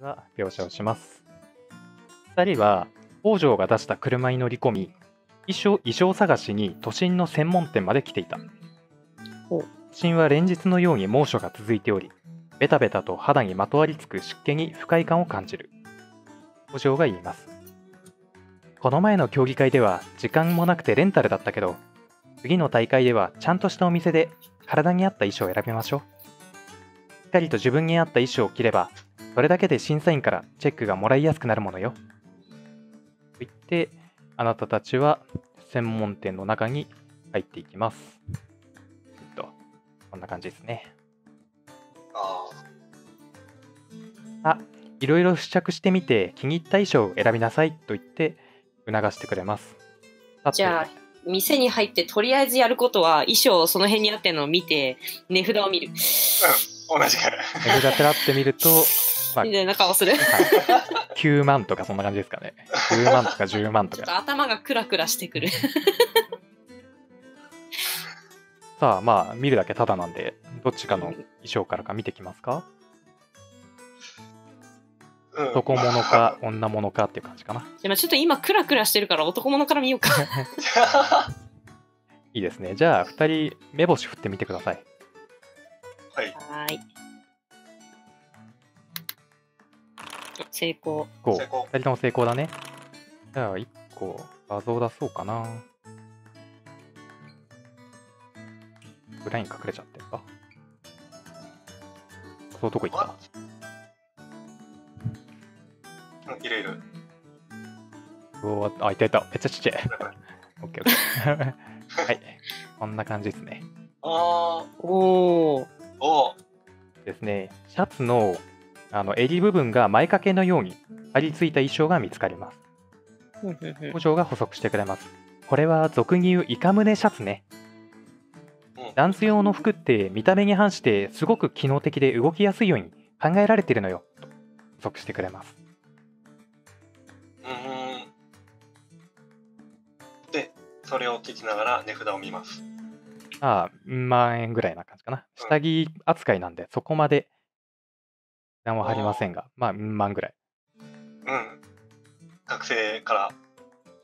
が描写をします。2人は北条が出した車に乗り込み衣装衣装探しに都心の専門店まで来ていた。都心は連日のように猛暑が続いておりベタベタと肌にまとわりつく湿気に不快感を感じる。北条が言います。この前の競技会では時間もなくてレンタルだったけど次の大会ではちゃんとしたお店で体に合った衣装を選びましょう。しっかりと自分に合った衣装を着ればそれだけで審査員からチェックがもらいやすくなるものよ。と言ってあなたたちは専門店の中に入っていきます。とこんな感じですね。ああいろいろ試着してみて気に入った衣装を選びなさい。と言って促してくれます。じゃあ、店に入ってとりあえずやることは衣装その辺にあってるのを見て、値札を見る。あ、うん、同じく。値札ペラって見ると、まあみたいな顔する。はい9万とかそんな感じですかね9万とか10万とちょっとか頭がクラクラしてくる。さあまあ見るだけただなんでどっちかの衣装からか見てきますか？うん男物か女物かっていう感じかなでもちょっと今クラクラしてるから男物から見ようか。いいですねじゃあ2人目星振ってみてくださいはい。はーい。成功。5成功。2人とも成功だね。じゃあ1個画像出そうかな。裏に隠れちゃってるか。画像どこ行った。うん、入れる。うおーあいたいた。めっちゃちっちゃい。オッケーオッケー。はい。こんな感じですね。あおー。あ、おですね。シャツのあの襟部分が前掛けのように張り付いた衣装が見つかります。工場が補足してくれます。これは俗に言うイカムネシャツね。うん。ダンス用の服って見た目に反してすごく機能的で動きやすいように考えられてるのよ。と補足してくれます。うーん。で、それを聞きながら値札を見ます。ああ万円ぐらいな感じかな。下着扱いなんでそこまで値段は張りませんがまあうん万ぐらいうん。学生から、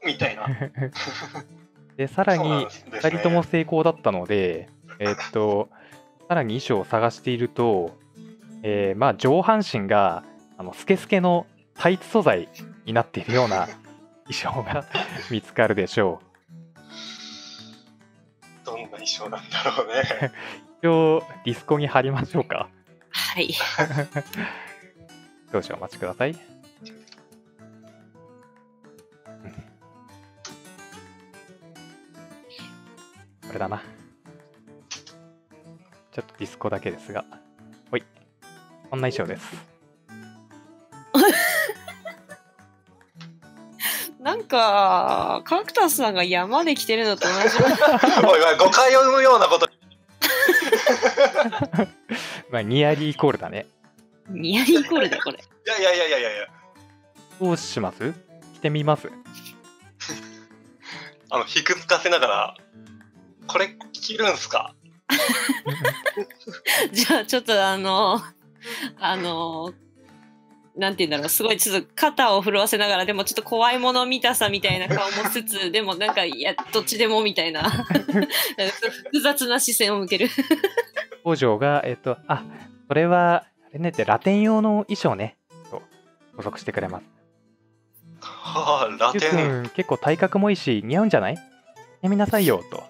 みたいな。でさらにですね2人とも成功だったので、えーっと、さらに衣装を探していると、えーまあ、上半身があのスケスケのタイツ素材になっているような 衣装が見つかるでしょどんな衣装なんだろうね。う。一応、ディスコに貼りましょうか。はい。少々お待ちください。これだな。ちょっとディスコだけですが。ほい。こんな衣装です。なんか、カクタスさんが山で来てるのと同じ。おいおい、誤解を生むようなこと。まあ、ニアリーイコールだね。ニアリーイコールだ、これ。いやいやいやいやいやいや。どうします？着てみます？あの、ひくつかせながら、これ着るんすか？じゃあ、ちょっとあの、あの、なんて言うんだろう、すごいちょっと肩を震わせながら、でもちょっと怖いもの見たさみたいな顔もしつつ、でもなんか、いや、どっちでもみたいな、複雑な視線を向ける。工場が、えっと、あ、それは、あれねってラテン用の衣装ね。と補足してくれます。はあ、ラテン。ん、結構体格もいいし、似合うんじゃないやみなさいよ、と。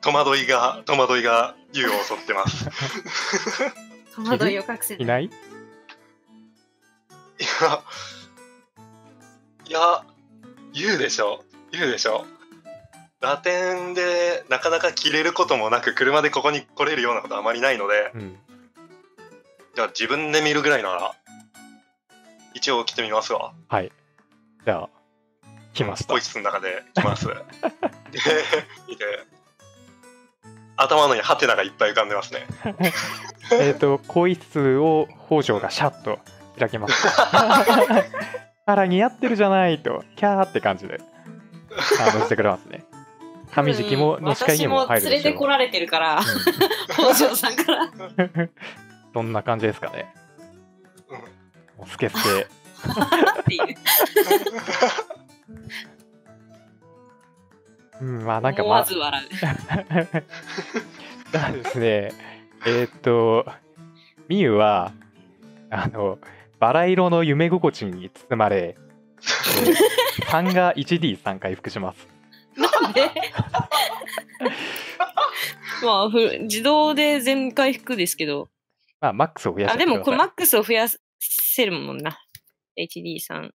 戸惑いが、戸惑いが、優を襲ってます。戸惑いを隠せいない？いや、いや、言うでしょ？言うでしょ？ラテンでなかなか着れることもなく、車でここに来れるようなことはあまりないので、うん。じゃあ自分で見るぐらいなら、一応着てみますわ。はい。じゃあ、来ましたホイ。スの中で着ます。で、見て、頭のにハテナがいっぱい浮かんでますね。えっと、更衣室を北条がシャッと開けます。あら、似合ってるじゃないと、キャーって感じで、あのしてくれますね。上敷きも、の視界にも入るでしょう。私も連れてこられてるから、うん北条さんから。そそんな感じですかね。うんもうスケスケ。っていう。うん、まあなんか思まあ、わず笑う。そうですね。えーっと、みゆは、あの、バラ色の夢心地に包まれ、えー、3が 1D3 回復します。なんで？まあふ、自動で全回復ですけど。まあ、マックスを増やしあ、で。もこれマックスを増やせるもんな。HD3。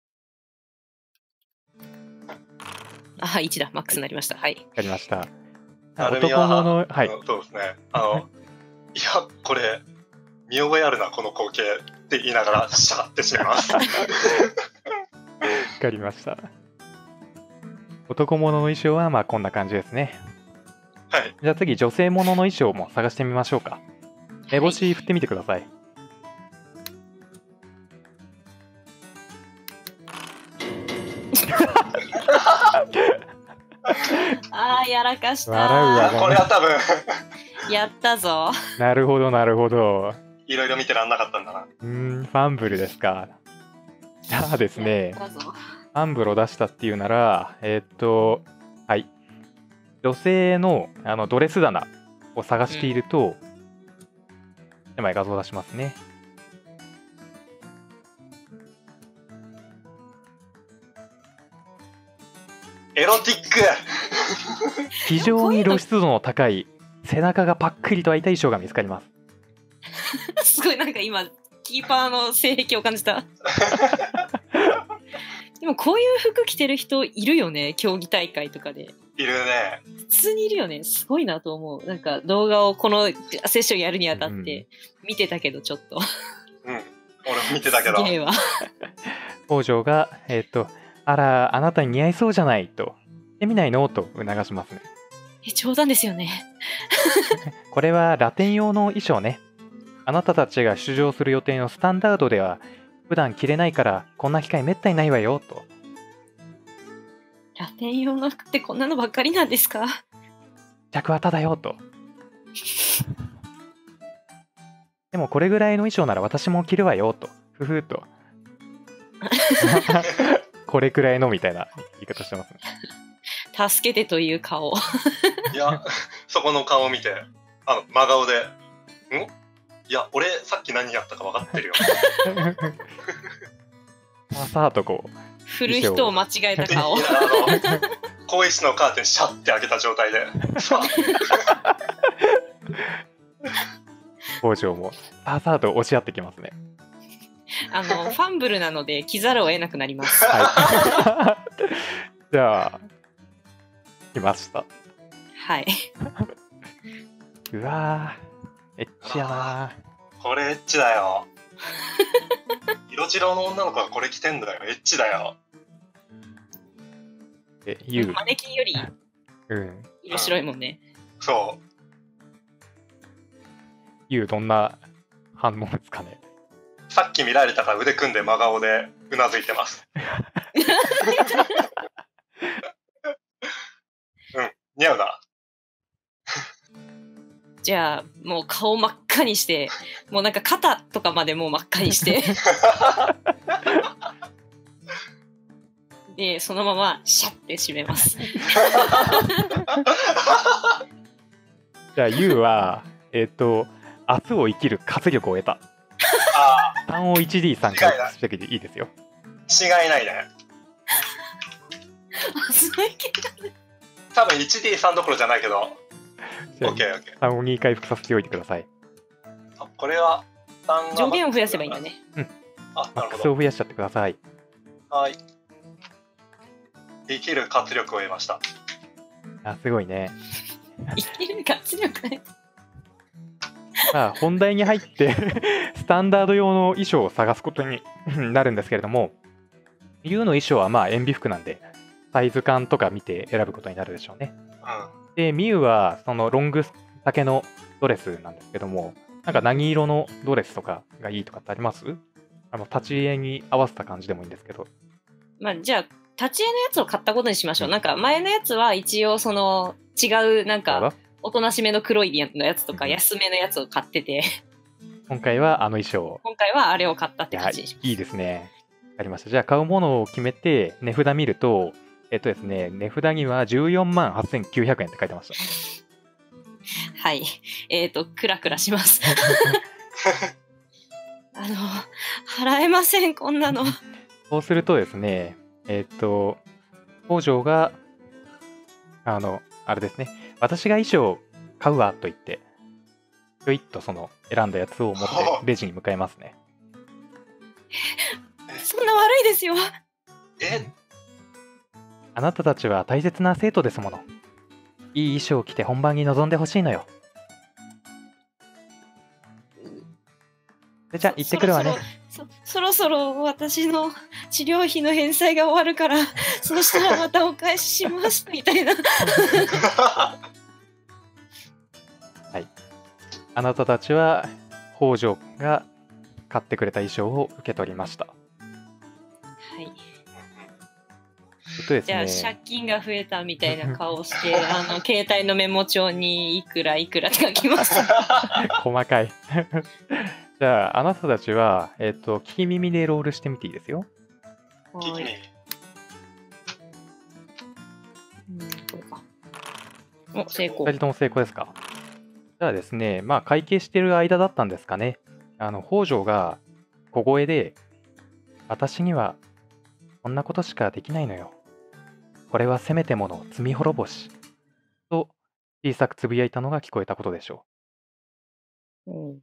あ、1だ。マックスになりました。はい。わかりました。男は物、はい。うんそうですね。あの、いや、これ、見覚えあるな、この光景って言いながら、シャーって閉めます。わかりました。男物の衣装はまあこんな感じですね。はい。じゃあ次、女性物の衣装も探してみましょうか。目星振ってみてください。あー、やらかした。笑うわこれは多分、やったぞ。なるほど、なるほど。いろいろ見てらんなかったんだな。うーん、ファンブルですか。じゃあですね。ファンブルを出したっていうなら、えーっと、はい。女性のあのドレス棚を探していると、1枚画像出しますね。エロティック非常に露出度の高い背中がパックリと開いた衣装が見つかります。すごいなんか今、キーパーの性癖を感じた。でもこういう服着てる人いるよね、競技大会とかで。いるね。普通にいるよね。すごいなと思う。なんか動画をこのセッションやるにあたっうんて見てたけど、ちょっと。うん。俺も見てたけど。すげえわ。北条が、えーっと、あら、あなたに似合いそうじゃないと、してみないの？と促しますね。え、冗談ですよね。これはラテン用の衣装ね。あなたたちが出場する予定のスタンダードでは、普段着れないから、こんな機会めったにないわよ、と。ラテン用の服ってこんなのばっかりなんですか？着はただよ、と。でもこれぐらいの衣装なら私も着るわよ、と。ふふと。これくらいのみたいな言い方してますね。助けてという顔。いや、そこの顔を見て、あの、真顔で、ん？いや、俺、さっき何やったか分かってるよ。さあさあとこう、振る人を間違えた顔い。やあの、更衣室のカーテンシャッて開けた状態で、さ 北条も、さあさあと押し合ってきますね。あの、ファンブルなので着ざるを得なくなります。はい。じゃあ、来ました。はい。うわー、エッチやなこれエッチだよ。色白の女の子がこれ着てんだよ。エッチだよ。ー。え、ゆう、マネキンよりうん。色白いもんね。そう。ゆう、どんな反応ですかね。さっき見られたから腕組んで真顔でうなずいてます。うん、似合うな。じゃあ、もう顔真っ赤にして、もうなんか肩とかまでもう真っ赤にして。で、そのままシャッて締めます。じゃあ、ゆうは、えっ、と、明日を生きる活力を得た。あ3を 1D3 回してきていいですよ。あ、違いないね。多分 1D3 どころじゃないけど、じゃ OKOK。あ、3を2回復させておいてください。あこれは、3が上限を増やせばいいんだ。ね。あ、マックスなるほを増やしちゃってください。ど。はい。生きる活力を得ました。あ、すごいね。生きる活力あ、本題に入って、スタンダード用の衣装を探すことに なるんですけれども、ゆうの衣装はまあ塩ビ服なんで、サイズ感とか見て選ぶことになるでしょうね。うん。で、ミユはそのロング丈のドレスなんですけども、なんか何色のドレスとかがいいとかってあります？あの立ち絵に合わせた感じでもいいんですけど。まあ、じゃあ、立ち絵のやつを買ったことにしましょう。うんなんか前のやつは一応その違うなんかおとなしめの黒いのやつとかうん安めのやつを買ってて、今回はあの衣装を。今回はあれを買ったって感じにします。いいですね。わかりました。じゃあ、買うものを決めて、値札見ると、えっとですね、値札には14万8900円って書いてました。はい。えっ、と、クラクラします。あの、払えません、こんなの。そうするとですね、えっと、北条が、あの、あれですね、私が衣装買うわと言って、ひょいっとその選んだやつを持ってレジに向かいますね。そんな悪いですよ。え？あなたたちは大切な生徒ですもの。いい衣装を着て本番に臨んでほしいのよ。でじゃあ行ってくるわね。そそろそろ私の治療費の返済が終わるから、そうしたらまたお返しします、みたいな。あなたたちは北条が買ってくれた衣装を受け取りました。はい。えっとですじゃあ、ね、借金が増えたみたいな顔して、あの、携帯のメモ帳にいくらいくらって書きます。細かい。じゃあ、あなたたちは、えっと、聞き耳でロールしてみていいですよ。はい聞きにうん、これか。お、成功2。人とも成功ですか？じゃあですね、まあ、会計してる間だったんですかね。あの、北条が小声で、私にはこんなことしかできないのよ。これはせめてもの罪滅ぼし。と、小さくつぶやいたのが聞こえたことでしょうん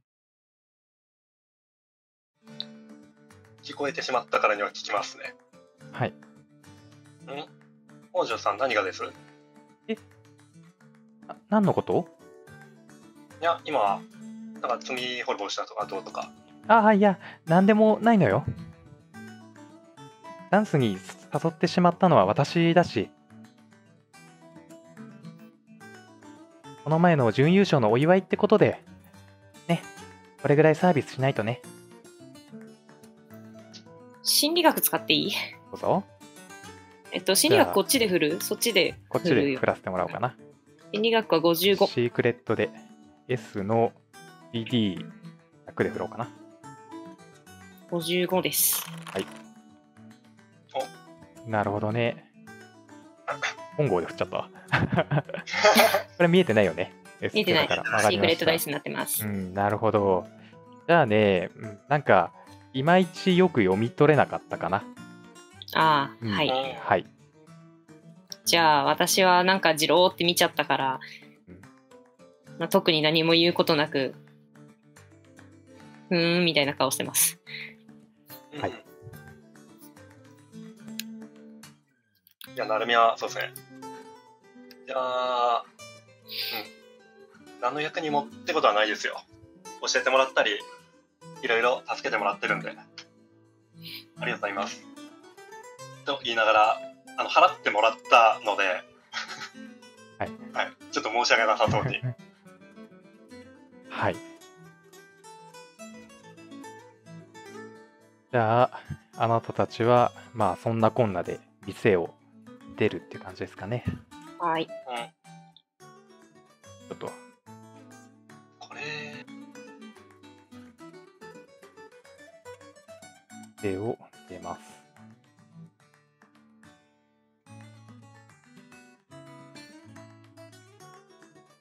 聞こえてしまったからには聞きますね。う。はい。北条さん何がです？いあ何のこと？や、今、なんか罪滅ぼしだとかどうとか。ああ、いや、なんでもないのよ。ダンスに誘ってしまったのは私だし、この前の準優勝のお祝いってことで、ね、これぐらいサービスしないとね。心理学使っていい？どうぞ、えっと、心理学こっちで振る？そっちでこっちで振。らせてもらおうかな。心理学は55。シークレットで S の BD100 で振ろうかな。55です。なるほどね。本郷で振っちゃったわ。これ見えてないよね。S 見えてない。だからわかシークレットダイスになってます。うん、なるほど。じゃあね、うんなんか、いまいちよく読み取れなかったかな。ああ、うんはい。はい。じゃあ、私はなんかじろーって見ちゃったからうん、まあ、特に何も言うことなく、ふーん、みたいな顔してます。はいうんいや、なるみは、そうですね。いやー、うん。何の役にもってことはないですよ。教えてもらったり、いろいろ助けてもらってるんで。ありがとうございます。と言いながら、あの、払ってもらったので、はい。はい。ちょっと申し訳なさそうに。はい。じゃあ、あなたたちは、まあ、そんなこんなで店を出るっていう感じですかね。はい。うん。ちょっと、手を出ます。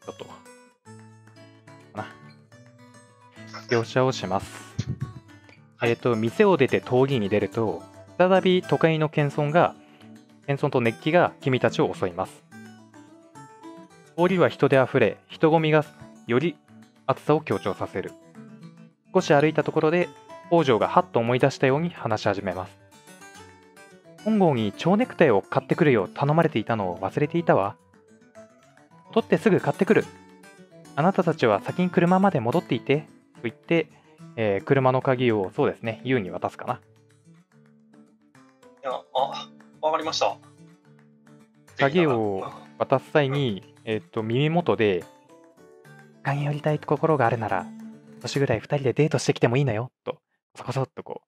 ちょっと、かな。描写をします。えっ、と、店を出て峠に出ると、再び都会の謙遜が、謙遜と熱気が君たちを襲います。通りは人であふれ、人混みがより暑さを強調させる。少し歩いたところで、北条がはっと思い出したように話し始めます。本郷に蝶ネクタイを買ってくるよう頼まれていたのを忘れていたわ。取ってすぐ買ってくる。あなたたちは先に車まで戻っていて、と言って、えー車の鍵をそうですね、ユウに渡すかな。いや、あ、わかりました。鍵を渡す際に、えっと耳元で、鍵寄りたいところがあるなら、年ぐらい2人でデートしてきてもいいのよ、と、そこそっとこ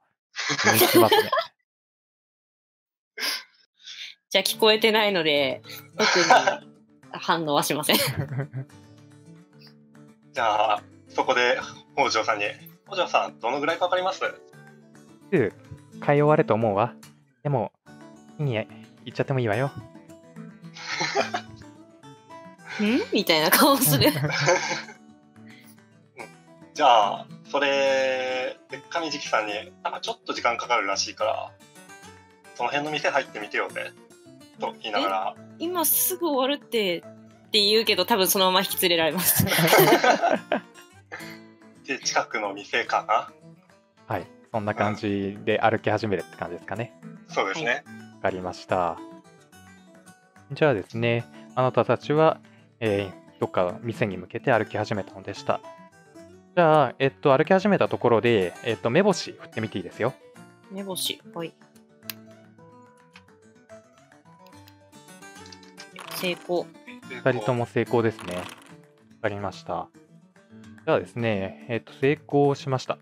う、見つますね。じゃあ、聞こえてないので、特に反応はしません。じゃあ、そこで北条さんに、お嬢さん、どのぐらいかかります？すぐ買い終わると思うわ。でも、いいに行っちゃってもいいわよ。ん？みたいな顔する。じゃあ、それ、でっかみじきさんに、なんかちょっと時間かかるらしいから、その辺の店入ってみてよぜ。と言いながら、今すぐ終わるって、って言うけど、多分そのまま引き連れられます。で、近くの店かな？はい。そんな感じで歩き始めるって感じですかね。そうですね。わかりました。じゃあですね、あなたたちは、えーどっか店に向けて歩き始めたのでした。じゃあ、えっと、歩き始めたところで、えっと、目星振ってみていいですよ。目星。はい。成功。2人とも成功ですね。わかりました。じゃあですね、えっと、成功しました。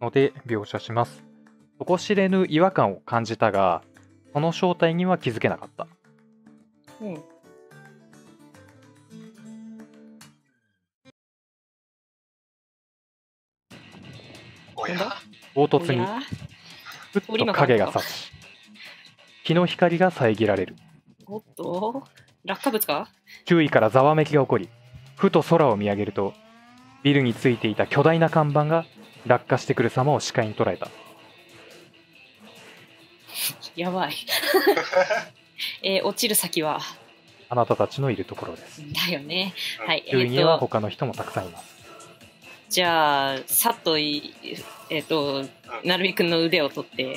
ので、描写します。底知れぬ違和感を感じたが、その正体には気づけなかった。うん。凹凸にふっと影が差し、日の光が遮られる。おっと？落下物か？周囲からざわめきが起こり、ふと空を見上げると、ビルについていた巨大な看板が落下してくる様を視界に捉えた。やばい。えー落ちる先は？あなたたちのいるところです。だよね。はい。え周囲には他の人もたくさんいます。じゃあ、さっとい、えっ、と、なるみくんの腕を取ってうん、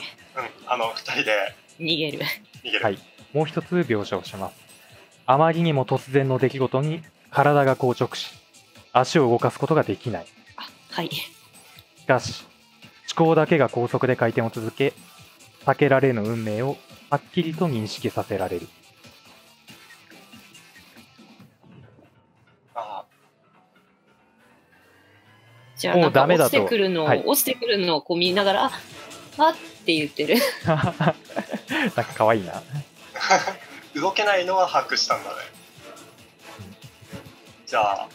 あの、二人で逃げる。逃げる。はいもう一つ描写をします。あまりにも突然の出来事に体が硬直し、足を動かすことができない。あ、はい。しかし、思考だけが高速で回転を続け、避けられぬ運命をはっきりと認識させられる。じゃあ、もなかうんダメだと落ちてくるのを、はい落ちてくるのをこう見ながら、ああって言ってる。なんか可愛いな。動けないのは把握したんだね。じゃあ、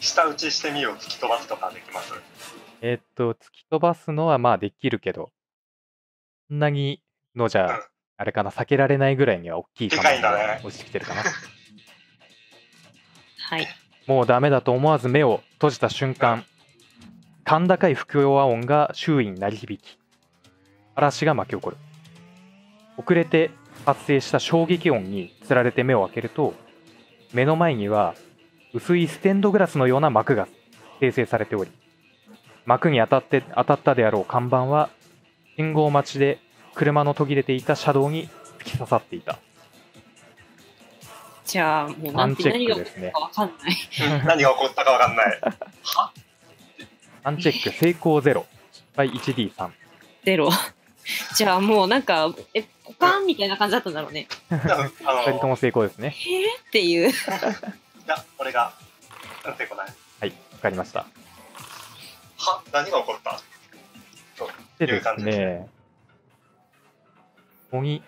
下打ちしてみよう、突き飛ばすとかできます？えーっと、突き飛ばすのはまあできるけど、そんなにのじゃうんあ、あれかな、避けられないぐらいには大きいでかいんだがね落ちてきてるかな。はい。もうダメだと思わず目を閉じた瞬間、甲高い不協和音が周囲に鳴り響き、嵐が巻き起こる。遅れて発生した衝撃音につられて目を開けると、目の前には薄いステンドグラスのような幕が形成されており、幕に当たって当たったであろう看板は、信号待ちで車の途切れていた車道に突き刺さっていた。じゃあ、もうなんてアンチェッ何が起こるクですねかわかんない。何が起こったかわかんない。アンチェック成功0、失敗 1D3。ゼロ。じゃあもうなんか、え、ポカンみたいな感じだったんだろうね。二人とも成功ですね。へーっていう。じゃあ、俺が、うん、成功だね。はい、わかりました。は何が起こった？でですいう感じですね、ここに、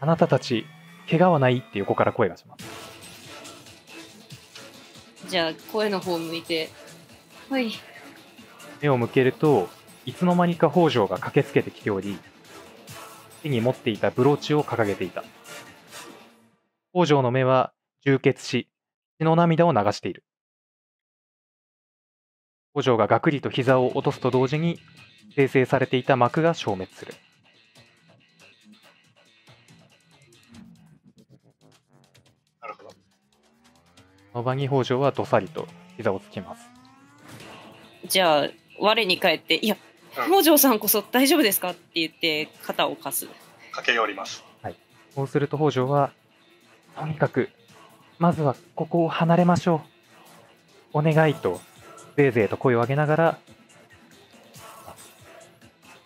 あなたたち、怪我はないって横から声がします。じゃあ、声の方向いて、はい。目を向けると、いつの間にか北条が駆けつけてきており、手に持っていたブローチを掲げていた。北条の目は充血し、血の涙を流している。北条がガクリと膝を落とすと同時に、生成されていた幕が消滅する。なるほど。その場に北条はどさりと膝をつきます。じゃあ、我に返って、いや、うん北条さんこそ大丈夫ですかって言って、肩を貸す。駆け寄ります。そうすると北条は、とにかく、まずはここを離れましょう。お願いと、ぜいぜいと声を上げながら、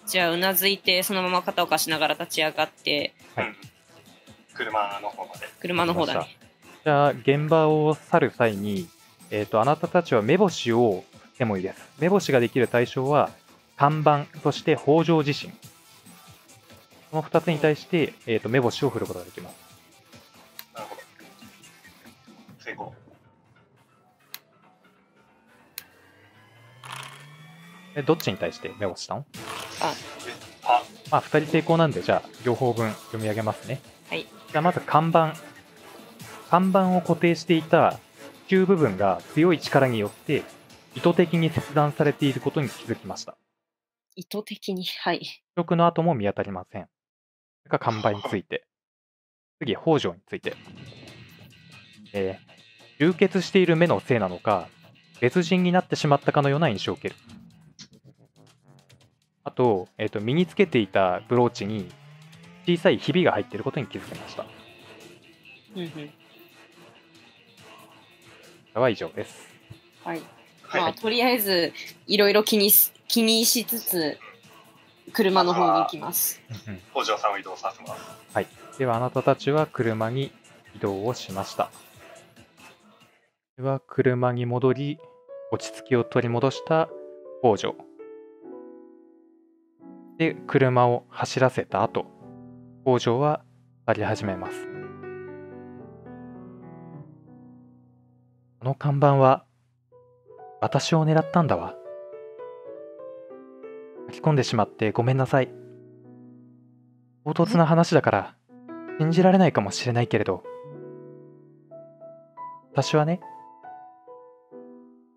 じゃあ、うなずいて、そのまま肩を貸しながら立ち上がって、はいうん。車の方まで。車の方だね。じゃあ、現場を去る際に、えっ、と、あなたたちは目星をてもいいです。目星ができる対象は、看板、そして北条自身。この2つに対して、えっ、と、目星を振ることができます。なるほど。成功。えどっちに対してメモしたのあ、あ、まあ、2人成功なんで、じゃあ、両方分読み上げますね。はい。じゃあ、まず看板。看板を固定していた球部分が強い力によって、意図的に切断されていることに気づきました。意図的に、はい。食の跡も見当たりません。それから看板について。次、北条について。えー充血している目のせいなのか、別人になってしまったかのような印象を受ける。あと、えーと、身につけていたブローチに小さいひびが入っていることに気づきました。こうんうん。れは以上です。はい。はいまあ、とりあえず、いろいろ気にす気にしつつ、車の方に行きます。北条さんを移動させます。では、あなたたちは車に移動をしました。では、車に戻り、落ち着きを取り戻した北条。で、車を走らせた後、北条は去り始めます。この看板は、私を狙ったんだわ。書き込んでしまってごめんなさい。唐突な話だから、信じられないかもしれないけれど、私はね、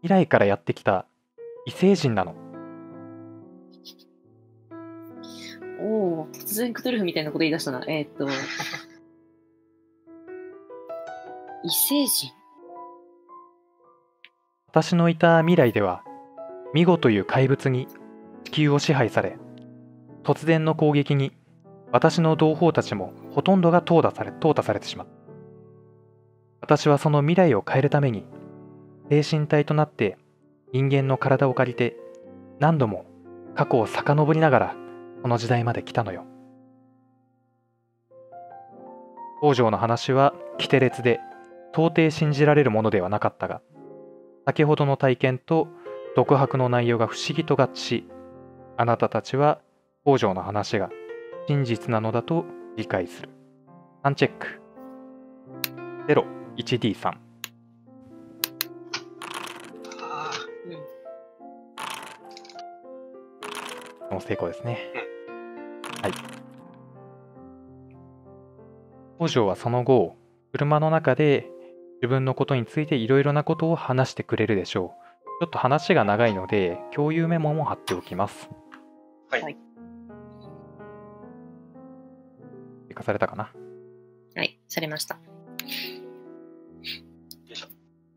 未来からやってきた異星人なの。おお、突然クトゥルフみたいなこと言い出したな。えーっと。異星人私のいた未来では、ミゴという怪物に地球を支配され、突然の攻撃に私の同胞たちもほとんどが淘汰され淘汰されてしまった。私はその未来を変えるために、精神体となって人間の体を借りて、何度も過去を遡りながら、この時代まで来たのよ。北条の話は規定列で、到底信じられるものではなかったが、先ほどの体験と独白の内容が不思議と合致し、あなたたちは北条の話が真実なのだと理解する。3チェック。0、1D3。あの成功ですね。はい。北条はその後、車の中で自分のことについていろいろなことを話してくれるでしょう。ちょっと話が長いので、共有メモも貼っておきます。はいはい追加されたかな？はい、されました。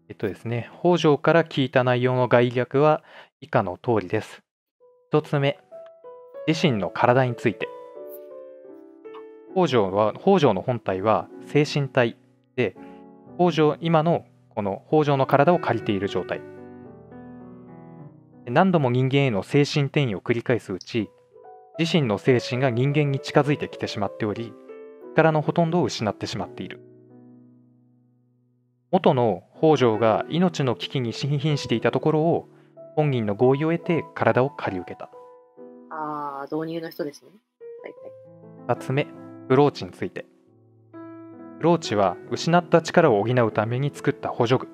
えっとですね、北条から聞いた内容の概略は以下の通りです。一つ目、自身の体について。北条は、北条の本体は精神体で、北条、今のこの北条の体を借りている状態。何度も人間への精神転移を繰り返すうち、自身の精神が人間に近づいてきてしまっており、力のほとんどを失ってしまっている。元の北条が命の危機に瀕瀕していたところを本人の合意を得て体を借り受けたああ、導入の人ですね。はいはい。2つ目ブローチについてブローチは失った力を補うために作った補助具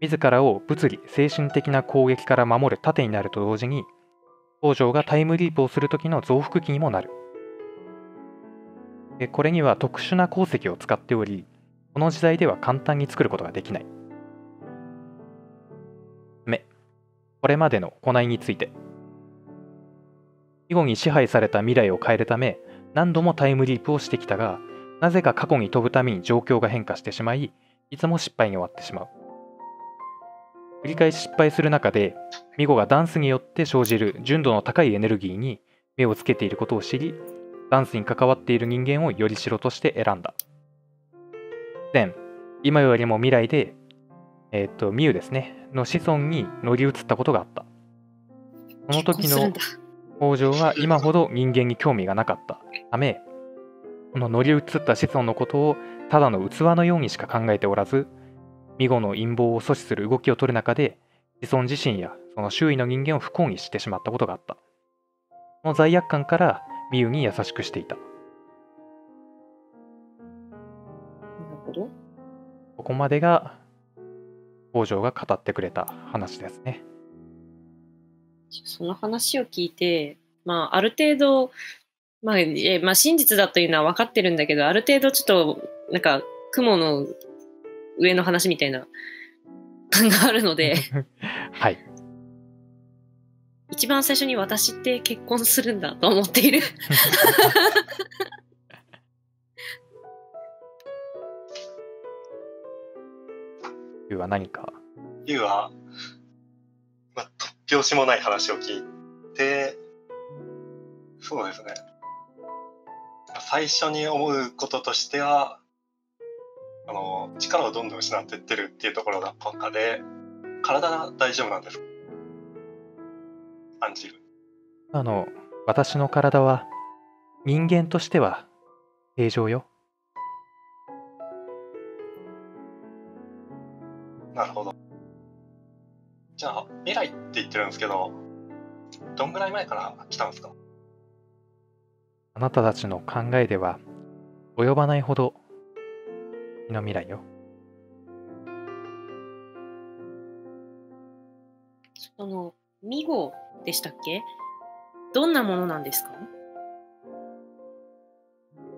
自らを物理精神的な攻撃から守る盾になると同時に北条がタイムリープをする時の増幅器にもなるこれには特殊な鉱石を使っておりこの時代では簡単に作ることができない。目、これまでの行いについて。以後に支配された未来を変えるため、何度もタイムリープをしてきたが、なぜか過去に飛ぶために状況が変化してしまい、いつも失敗に終わってしまう。繰り返し失敗する中で、ミゴがダンスによって生じる純度の高いエネルギーに目をつけていることを知り、ダンスに関わっている人間をよりしろとして選んだ。前、今よりも未来で、えっ、と、ミュウですね、の子孫に乗り移ったことがあった。その時の北条は今ほど人間に興味がなかったため、この乗り移った子孫のことをただの器のようにしか考えておらず、ミゴの陰謀を阻止する動きを取る中で、子孫自身やその周囲の人間を不幸にしてしまったことがあった。その罪悪感からミユに優しくしていた。なるほど。ここまでが北条が語ってくれた話ですね。その話を聞いて、まあ、ある程度、まあ、えまあ、真実だというのは分かってるんだけど、ある程度ちょっと、なんか、雲の上の話みたいな感があるので、はい。一番最初に私って結婚するんだと思っている。いうは何か？ゆうは、まあ、突拍子もない話を聞いて、そうですね。最初に思うこととしては、あの、力をどんどん失っていってるっていうところがばっかで、体が大丈夫なんです。感じる。あの、私の体は人間としては正常よ。なるほど。じゃあ、未来って言ってるんですけど、どんぐらい前から来たんですか？あなたたちの考えでは及ばないほど先の未来よ。その、ミゴでしたっけ？どんなものなんですか？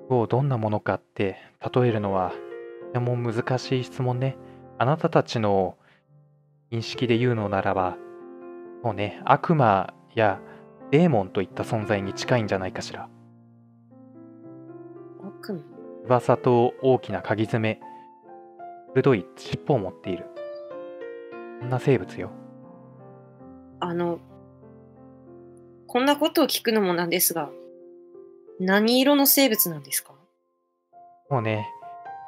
をどんなものかって例えるのはとても難しい質問ね。あなたたちの認識で言うのならば、もうね、悪魔やデーモンといった存在に近いんじゃないかしら。翼と大きな鍵爪、鋭い尻尾を持っている。そんな生物よ。あの、こんなことを聞くのもなんですが、何色の生物なんですか？もうね、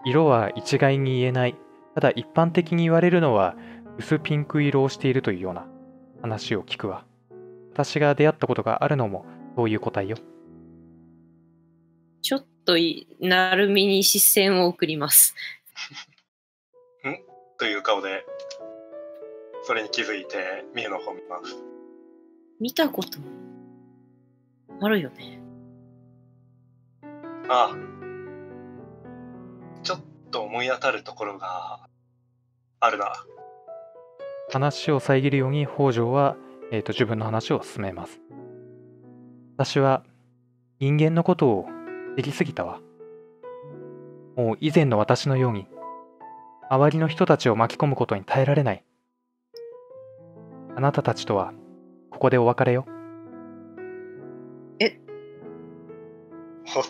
色は一概に言えない。ただ一般的に言われるのは薄ピンク色をしているというような話を聞くわ。私が出会ったことがあるのもそういう答えよ。ちょっとい、なるみに視線を送ります。という顔で、それに気づいて、ミユの方を見ます。見たことあるよね。ああ。ちょっと思い当たるところがあるな。話を遮るように北条は、えーと自分の話を進めます。私は人間のことを知りすぎたわ。もう以前の私のように周りの人たちを巻き込むことに耐えられない。あなたたちとはここでお別れよ。ほ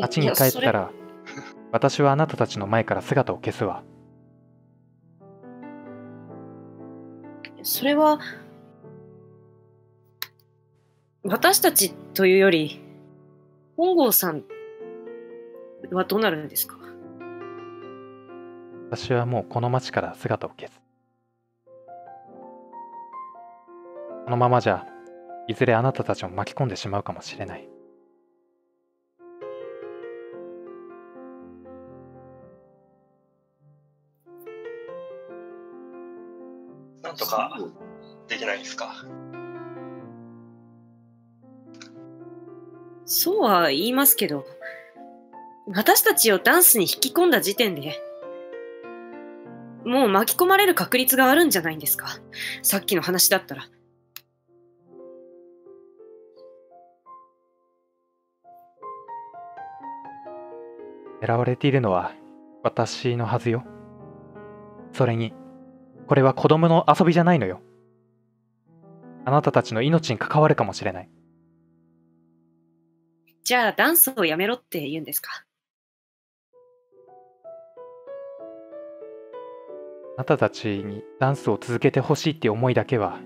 町 に帰ったら私はあなたたちの前から姿を消すわ。それは、私たちというより、本郷さんはどうなるんですか？私はもうこの町から姿を消す。このままじゃいずれあなたたちを巻き込んでしまうかもしれない。とかできないんですか？そうは言いますけど、私たちをダンスに引き込んだ時点で、もう巻き込まれる確率があるんじゃないんですか？さっきの話だったら。狙われているのは私のはずよ。それに、これは子供の遊びじゃないのよ。あなたたちの命に関わるかもしれない。じゃあダンスをやめろって言うんですか？あなたたちにダンスを続けてほしいって思いだけは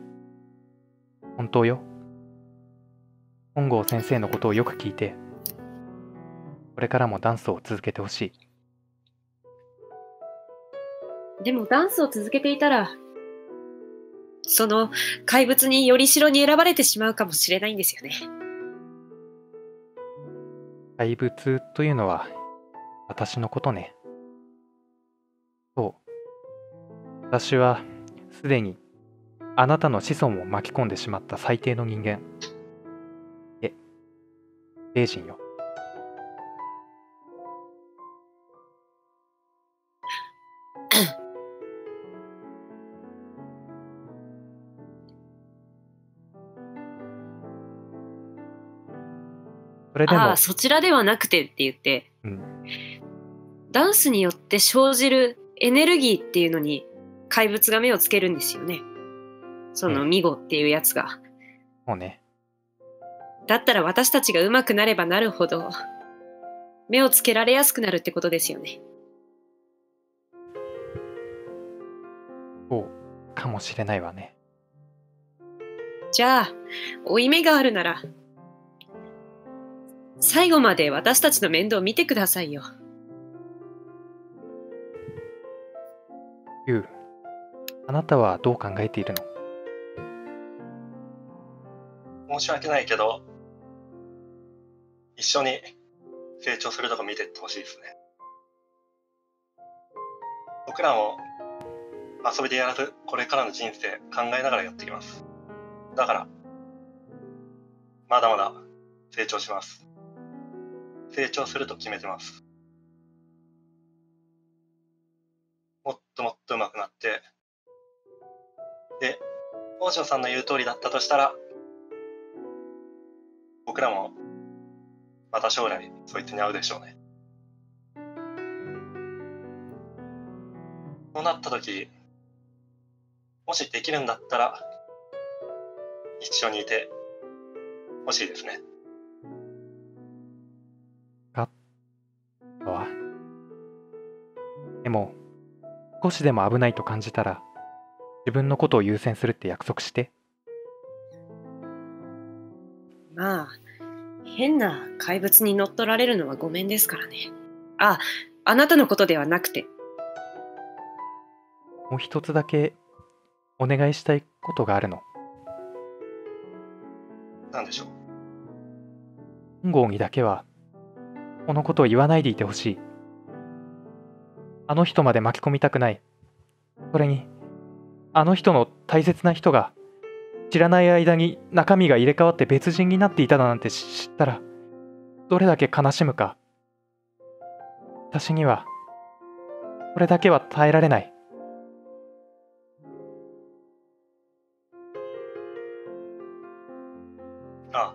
本当よ。本郷先生のことをよく聞いて、これからもダンスを続けてほしい。でもダンスを続けていたら、その怪物によりしろに選ばれてしまうかもしれないんですよね。怪物というのは私のことね。そう。私はすでにあなたの子孫を巻き込んでしまった最低の人間。え、霊人よ。それでも。ああ、そちらではなくてって言って、うん。ダンスによって生じるエネルギーっていうのに怪物が目をつけるんですよね。そのうん。ミゴっていうやつが。もうね。だったら私たちが上手くなればなるほど、目をつけられやすくなるってことですよね。そう。かもしれないわね。じゃあ、負い目があるなら、最後まで私たちの面倒を見てくださいよ。ユウあなたはどう考えているの？申し訳ないけど、一緒に成長するとこ見てってほしいですね。僕らも遊びでやらず、これからの人生考えながらやっていきます。だから、まだまだ成長します。成長すると決めてます。もっともっと上手くなって、で、王将さんの言う通りだったとしたら、僕らもまた将来そいつに会うでしょうね。そうなった時もしできるんだったら一緒にいてほしいですね。も少しでも危ないと感じたら自分のことを優先するって約束してまあ、変な怪物に乗っ取られるのはごめんですからね。あ、あなたのことではなくて、もう一つだけお願いしたいことがあるのなんでしょう？本郷にだけはこのことを言わないでいてほしいあの人まで巻き込みたくない。それにあの人の大切な人が知らない間に中身が入れ替わって別人になっていただなんて知ったらどれだけ悲しむか。私にはこれだけは耐えられない。ああ。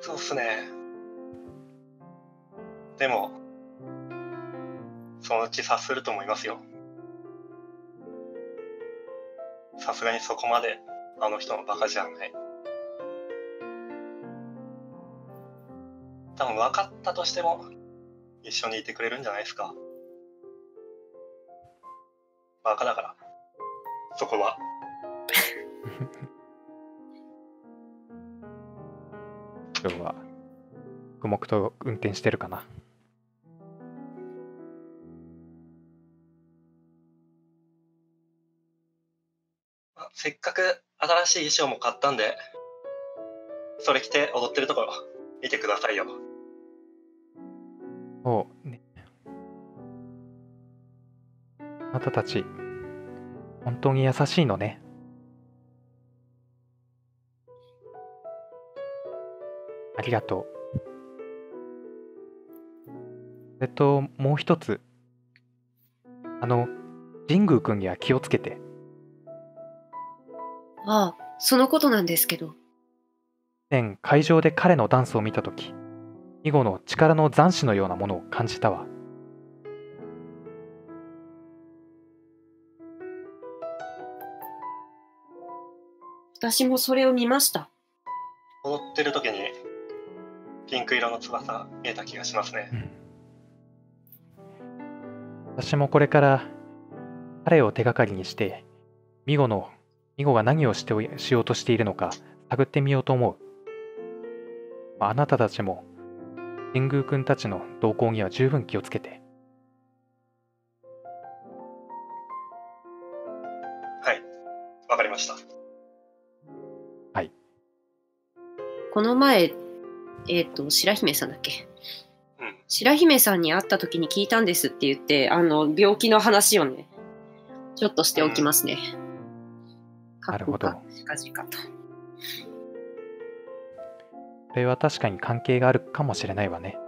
そうっすね。でも、そのうち察すると思いますよ。さすがにそこまであの人のバカじゃない。多分分かったとしても一緒にいてくれるんじゃないですか。バカだから。そこは。今日は黙々と運転してるかなせっかく新しい衣装も買ったんで、それ着て踊ってるところ見てくださいよ。そうね。あなたたち本当に優しいのね。ありがとう。それともう一つ。あの神宮君には気をつけて。ああ、そのことなんですけど、以前会場で彼のダンスを見た時囲碁の力の残滓のようなものを感じたわ私もそれを見ました。踊ってる時にピンク色の翼見えた気がしますね。私もこれから彼を手がかりにしてミゴのミゴが何をしてしようとしているのか探ってみようと思う、まああなたたちも神宮君たちの動向には十分気をつけてはい、わかりました。この前、えっ、と、白姫さんだっけ？うん。白姫さんに会った時に聞いたんですって言って、あの、病気の話をね、ちょっとしておきますね。なるほど近々と。これは確かに関係があるかもしれないわね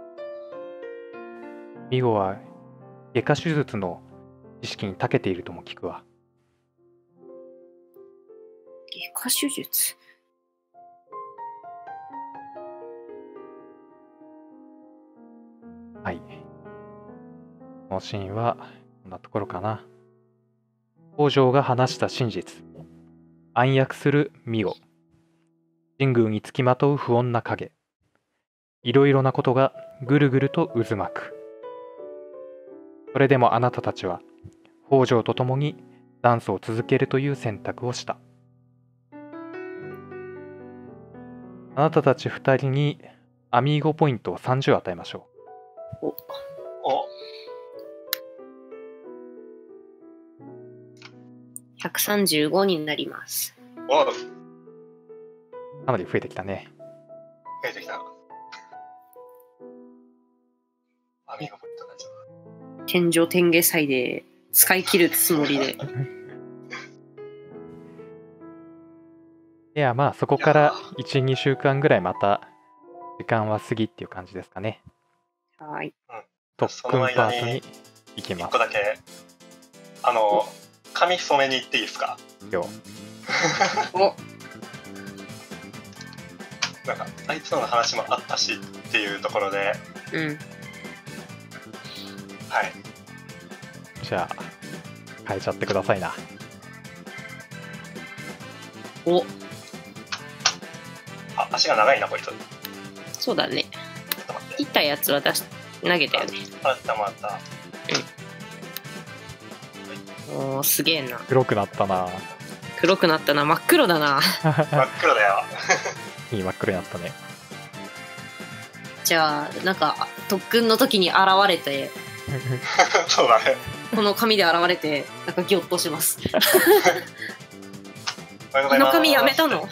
ミゴは外科手術の知識に長けているとも聞くわ。外科手術？はい。このシーンは、こんなところかな。北条が話した真実。暗躍する見を。神宮につきまとう不穏な影。いろいろなことがぐるぐると渦巻く。それでもあなたたちは、北条と共にダンスを続けるという選択をした。あなたたち二人にアミーゴポイントを30与えましょう。135になります。お増かなり増えてきたね。えてきた。アミーゴポイントになっちゃう。天井天下祭で使い切るつもりで。いや、まあそこから1、2週間ぐらいまた時間は過ぎっていう感じですかね。はい。特訓パートに行きます一個。だけ、あの、髪染めに行っていいですか？今日おなんか、あいつとの話もあったしっていうところで、うん。はい。じゃあ、変えちゃってくださいな。おあ、足が長いな、こいつ。ちょそうだね。っと待って。切ったやつは出し投げたよね。あったもらった。おー、すげえな。黒くなったな。黒くなったな。真っ黒だな。真っ黒だよ。いい真っ黒になったね。じゃあ、なんか、特訓の時に現れて、そうだね。この紙で現れて、なんかギョッとしますこの紙やめたの？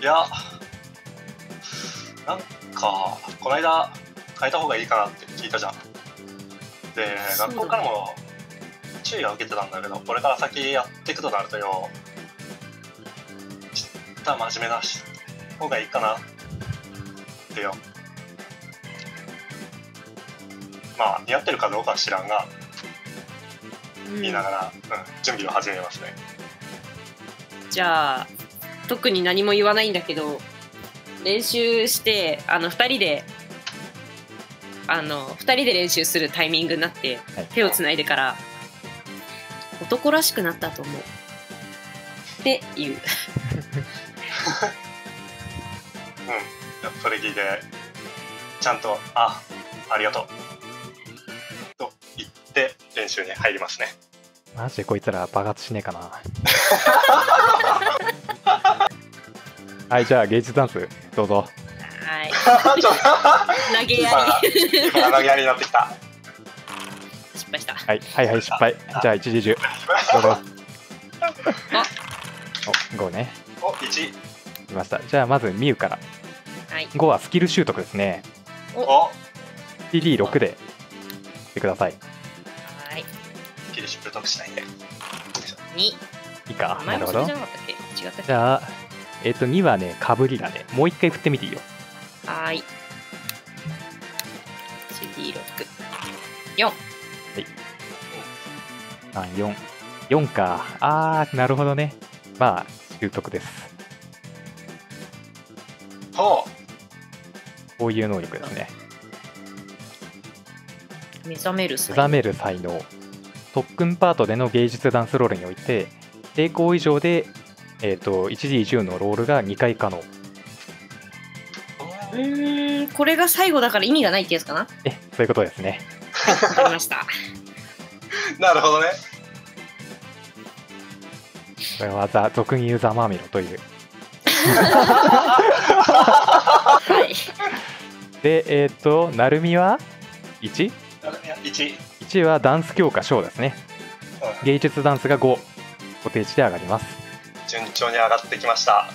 いや、なんか、この間、変えた方がいいかなって聞いたじゃん。学校からも注意は受けてたんだけど、これから先やっていくとなるとよ、ちょっと真面目なし方がいいかなってよ。まあ、似合ってるかどうかは知らんが、うん言いながら、うん、準備を始めますね。じゃあ、特に何も言わないんだけど、練習して、あの、二人で、あの、二人で練習するタイミングになって、はい手をつないでから、男らしくなったと思う。って言う。うん、それ聞いて、ちゃんと、あ、ありがとう。と言って練習に入りますね。マジでこいつら爆発しねえかな。はい、じゃあ芸術ダンス、どうぞ。はい。ちょっ投げと、やり。今、今投げやりになってきた。失敗した。はい、はいはい、失敗。じゃあ一時中、どうぞ。お、5ね。お、1。いきました。じゃあまずミュウから。はい。5はスキル習得ですね。お、CD6 でしてください。はい。キルシ習得しないで。二。いいかなるほどじゃあ、えっ、と、2はね、かぶりだね。もう一回振ってみていいよ。はーい。CD6。4。3、4。4か。あー、なるほどね。まあ、習得です。ほこういう能力ですね。目覚める目才覚める才能。特訓パートでの芸術ダンスロールにおいて、成功以上で、えっ、と、1D10 のロールが2回可能。う。ん、これが最後だから意味がないってやつかな？え、そういうことですね。わかりました。なるほどね。これはザ俗に言うざまみろという。はい。で、えっ、と、なるみは 1?1 いや1。はダンス強化賞ですね。うん芸術ダンスが5。固定値で上がります。順調に上がってきました。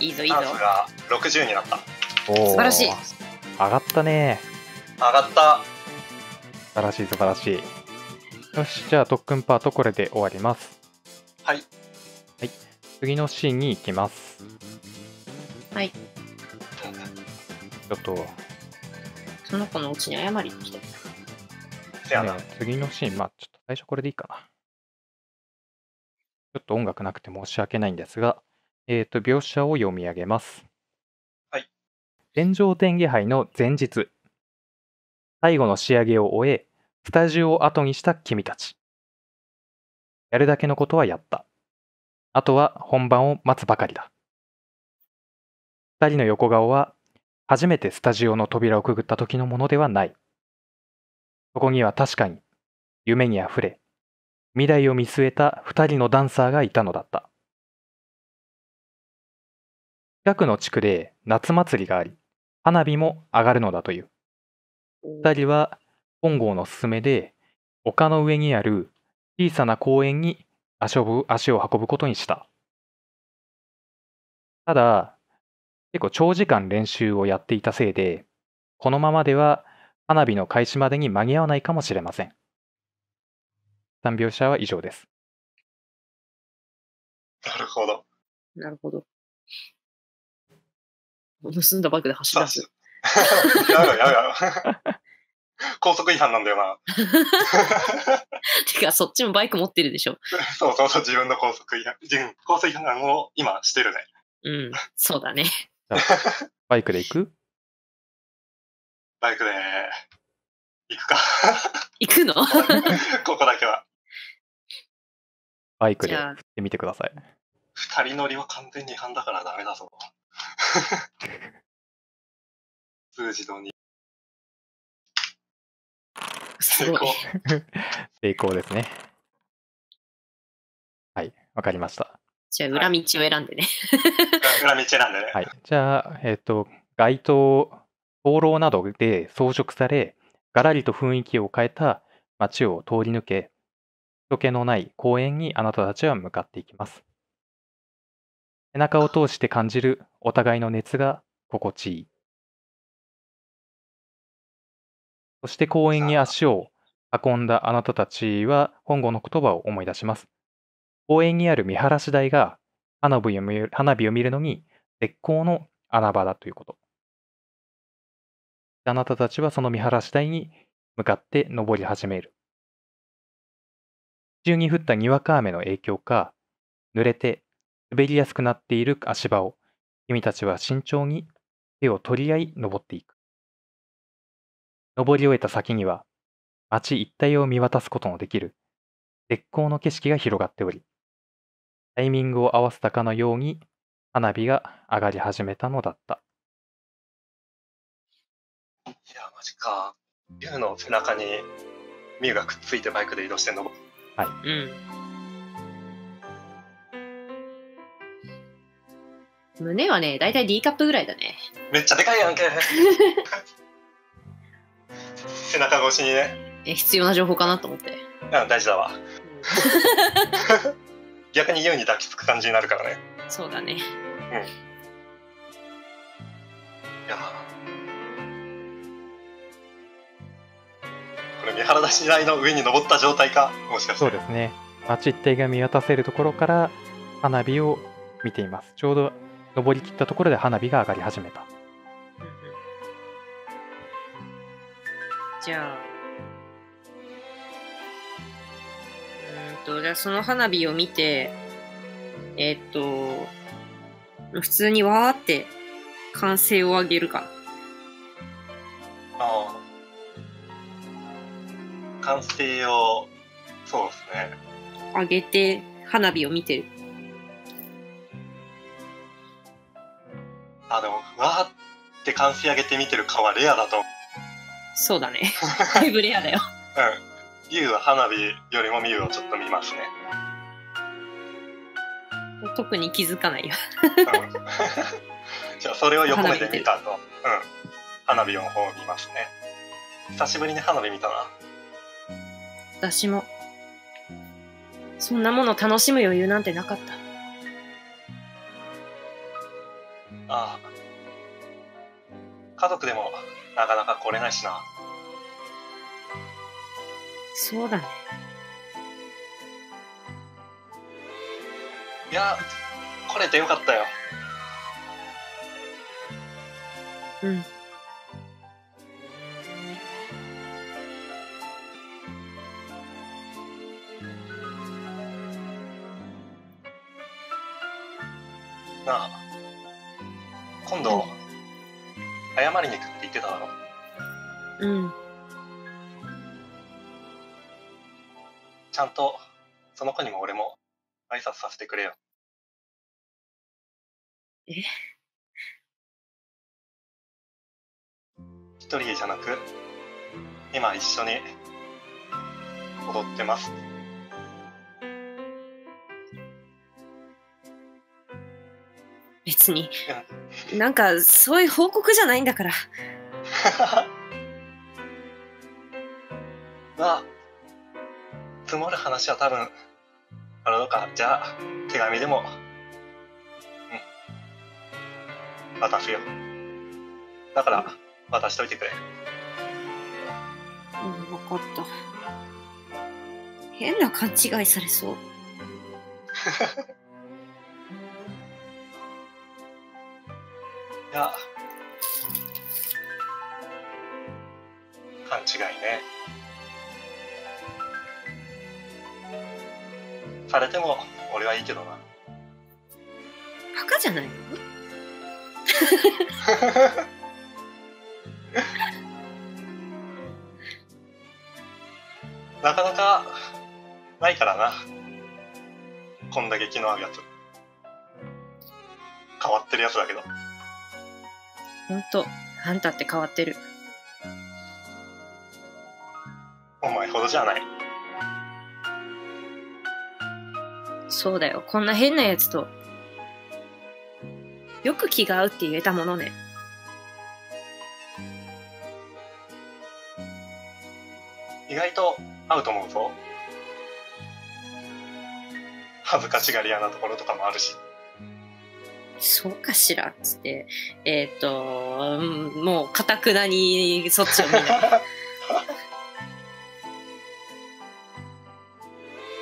いいぞいいぞダンス。が60になった。素晴らしい上がったね。上がった。素晴らしい素晴らしい。よし、じゃあ特訓パートこれで終わります。はい。次のシーンに行きます。はい。ちょっと、その子のうちに謝りに来て。せやな。ね、次のシーン、まあちょっと最初これでいいかな。ちょっと音楽なくて申し訳ないんですが、えっ、と、描写を読み上げます。はい。天上天下杯の前日、最後の仕上げを終え、スタジオを後にした君たち。やるだけのことはやった。あとは本番を待つばかりだ。二人の横顔は、初めてスタジオの扉をくぐった時のものではない。そこには確かに、夢にあふれ、未来を見据えた二人のダンサーがいたのだった。近くの地区で夏祭りがあり、花火も上がるのだという。二人は本郷の勧めで、丘の上にある小さな公園に足を足を運ぶことにした。ただ、結構長時間練習をやっていたせいで、このままでは花火の開始までに間に合わないかもしれません。3描写は以上です。なるほど。なるほど。盗んだバイクで走り出す。やめろやめろ。高速違反なんだよな。てか、そっちもバイク持ってるでしょ。そうそうそう、自分の高速違反。自分高速違反を今してるね。うん、そうだね。バイクで行く？バイクで行くか。行くの？ここだけは。バイクでじゃあ振ってみてください。二人乗りは完全に違反だからダメだぞ。数字の2。すごい成功。成功ですね。はい、わかりました。じゃあ、裏道を選んでね。裏道なんでね。はい。じゃあ、えっ、と、街灯、灯籠などで装飾され、がらりと雰囲気を変えた街を通り抜け、人気のない公園にあなたたちは向かっていきます。背中を通して感じるお互いの熱が心地いい。そして公園に足を運んだあなたたちは本郷の言葉を思い出します。公園にある見晴らし台が花火を見る花火を見るのに絶好の穴場だということ。あなたたちはその見晴らし台に向かって登り始める。急に降ったにわか雨の影響か、濡れて滑りやすくなっている足場を君たちは慎重に手を取り合い登っていく。登り終えた先には街一帯を見渡すことのできる絶好の景色が広がっており、タイミングを合わせたかのように花火が上がり始めたのだった。いや、マジか。ユウの背中にミュウがくっついてバイクで移動してんの。うん。胸はね、だいたい D カップぐらいだね。めっちゃでかいやんけ。背中越しにね。え必要な情報かなと思って。うん、大事だわ。逆にユウに抱きつく感じになるからね。そうだね。いやこれ見晴らし台の上に登った状態かもしかしてそうですね。街一帯が見渡せるところから花火を見ています。ちょうど登り切ったところで花火が上がり始めた。じゃあ。うーんと、じゃあその花火を見て、えーっと、普通にわーって歓声を上げるかな。ああ完成をそうですね上げて花火を見てる。あでもわーって完成上げて見てる顔はレアだと思うそうだね。だいぶレアだよ。うんユウは花火よりもミュウをちょっと見ますね特に気づかないよ。うん じゃあそれを横目で見た後うん花火の方を見ますね久しぶりに花火見たな私も。そんなもの楽しむ余裕なんてなかった。あ家族でもなかなか来れないしな。そうだね。いや来れてよかったよ。うん。なあ。今度、謝りに行くって言ってただろ？うん。ちゃんとその子にも俺も挨拶させてくれよ。え？一人じゃなく今一緒に踊ってます別に。なんか、そういう報告じゃないんだから。まあ積もる話は多分あるのかじゃあ手紙でもうん渡すよだから渡しといてくれうん、わかった。変な勘違いされそう。や。勘違いね。されても俺はいいけどな。バカじゃないの？なかなかないからな。こんだけ気の合うやつ。変わってるやつだけどほんと、あんたって変わってる。お前ほどじゃないそうだよ。こんな変なやつと。よく気が合うって言えたものね。意外と合うと思うぞ恥ずかしがり屋なところとかもあるしそうかしらっつって。えっ、と、うんもう、かたくなにそっちを見ない。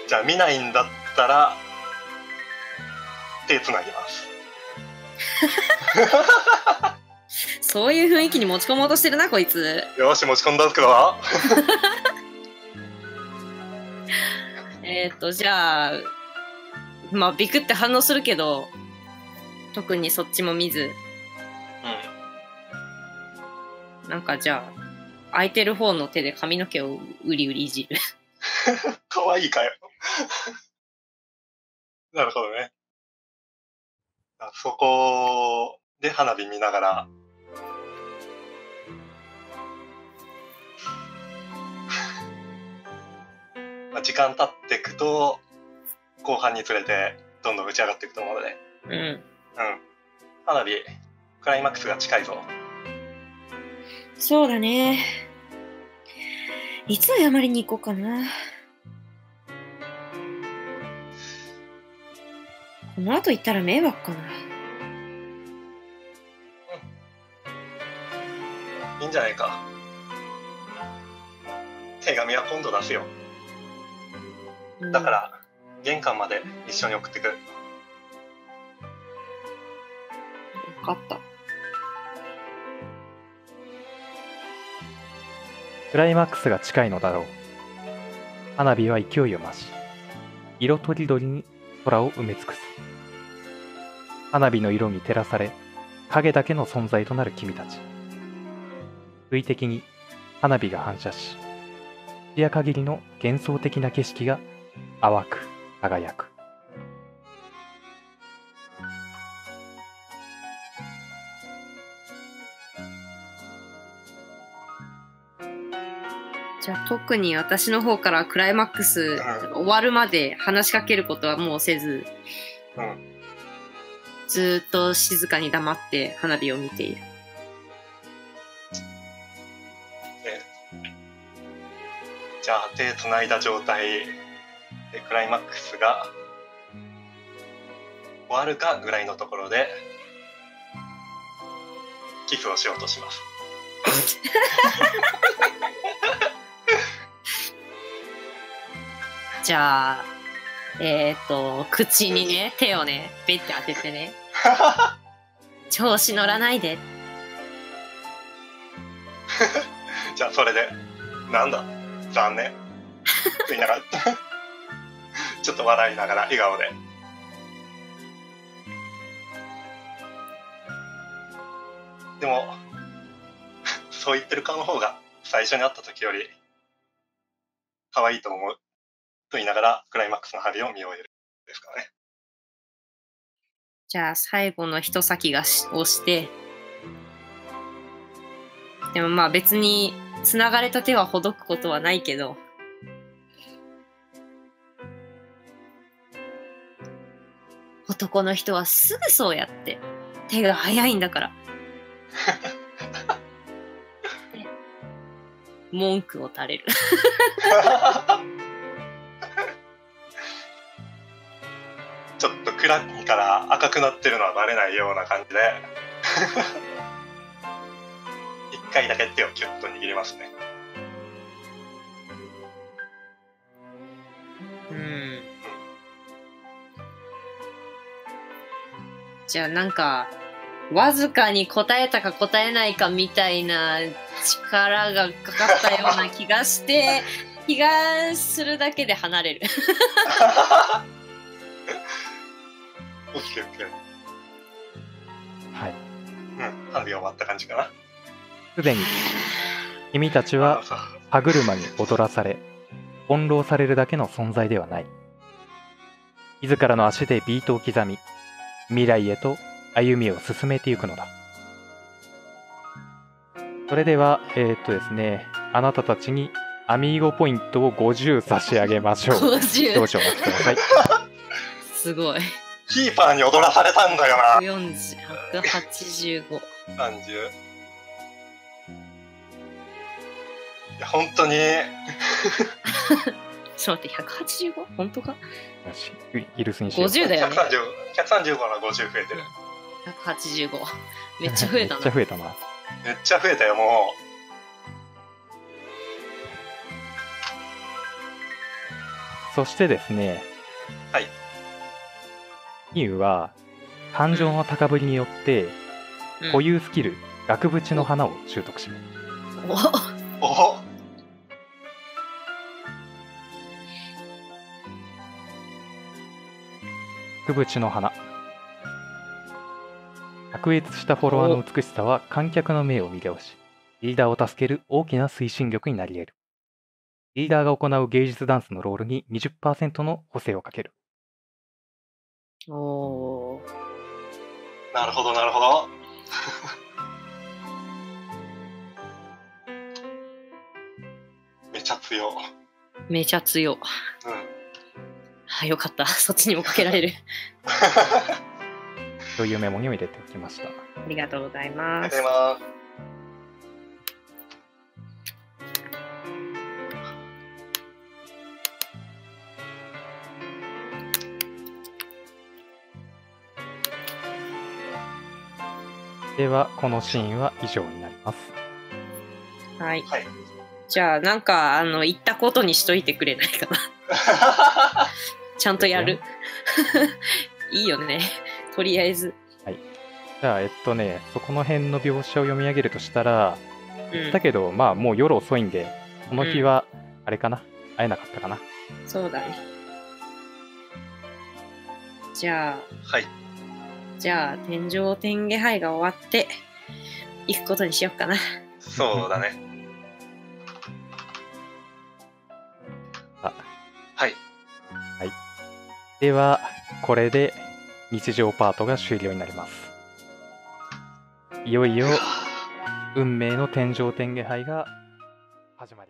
じゃあ見ないんだったら手つなぎますそういう雰囲気に持ち込もうとしてるな、こいつ。よし持ち込んだんすけどえっ、と、じゃあ、まあ、ビクって反応するけど、特にそっちも見ず、うなんかじゃあ、空いてる方の手で髪の毛をうりうりいじる。んかわいいかよ。なるほどね。あそこで花火見ながら。まあ時間経っていくと後半につれてどんどん打ち上がっていくと思うので。うん。うん。花火、クライマックスが近いぞ。そうだね。いつ謝りに行こうかな。この後行ったら迷惑かな。いいんじゃないか。手紙は今度出すよ。うんだか。ら、玄関まで一緒に送ってく。分かった。クライマックスが近いのだろう。花火は勢いを増し、色とりどりに空を埋め尽くす。花火の色に照らされ、影だけの存在となる君たち。水滴に花火が反射し、一夜限りの幻想的な景色が淡く輝く。じゃあ特に私の方からクライマックス終わるまで話しかけることはもうせず、うんずーっと静かに黙って花火を見ている。でじゃあ、手つないだ状態でクライマックスが終わるかぐらいのところで、キスをしようとします。じゃあ、えっ、と、口にね、手をね、ベッて当ててね、調子乗らないで。じゃあそれでなんだ？残念。って言いながら ちょっと笑いながら笑顔で。でも、そう言ってる顔の方が最初に会った時より可愛いと思うと言いながらクライマックスの針を見終えるですかね。じゃあ最後の一先がしをして、でもまあ別に繋がれた手はほどくことはないけど、男の人はすぐそうやって手が早いんだから。で 文句を垂れる。ちょっと暗いから赤くなってるのはバレないような感じで 一回だけ手をキュッと握りますね。うん。じゃあなんか、わずかに答えたか答えないかみたいな力がかかったような気がして、気がするだけで離れる。オッケーオッケー。はい。うん、ハンディが終わった感じかな。すでに君たちあは歯車に踊らされ翻弄されるだけの存在ではない自らの足でビートを刻み未来へと歩みを進めていくのだそれではえー、っとですねあなたたちにアミーゴポイントを50差し上げましょう少50。々お待ちください すごい。キーパーに踊らされたんだよな。40、185。30。いや、本当に、ちょっと待って、185? 本当か？イルスにしよう50だよね。130 135から50増えてる。185。めっちゃ増えためっちゃな。増えたなめっちゃ増えたよ、もそしてですね、はい。ミユは感情の高ぶりによってうん固有スキル、額縁の花を習得します。おう。お額縁の花。卓越したフォロワーの美しさは観客の目を魅了し、リーダーを助ける大きな推進力になり得る。リーダーが行う芸術ダンスのロールに20%の補正をかける。おーなるほど、なるほど。めちゃ強。めちゃ強。うん。あ、よかった。そっちにもかけられる。というメモにを入れておきました。ありがとうございありますでは、このシーンは以上になります。はい。はい。じゃあ、なんか、あの、言ったことにしといてくれないかな。ちゃんとやる。いいよね。とりあえず。じゃあ、えっとね、そこの辺の描写を読み上げるとしたら、うんだ。けど、まあ、もう夜遅いんで、この日は、あれかな、会えなかったかな？そうだね。じゃあ、はい。じゃあ、天井天下杯が終わって、行くことにしようかな。そうだね。あはい。では、これで日常パートが終了になります。いよいよ、運命の天上天下杯が始まります。